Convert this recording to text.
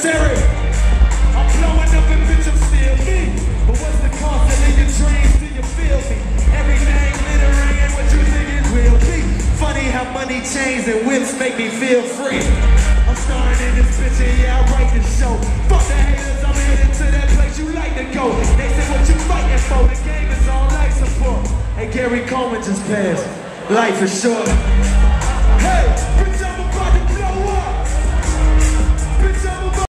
cemetery. I'm blowing up and bitch, I'm still me. But what's the cost of your dreams? Do you feel me? Everything glittering and what you think it will be. Funny how money, chains, and whips make me feel free. I'm starring in this bitch and yeah, I write this show. Fuck the haters, I'm headed to that place you like to go. They say what you fighting for, the game is all life support. and Gary Coleman just passed. Life is short.